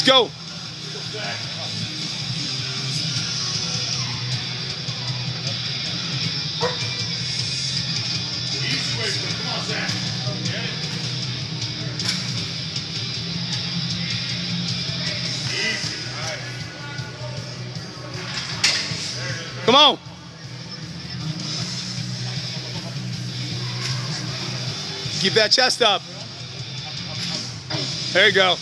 Let's go. Come on. Keep that chest up. There you go.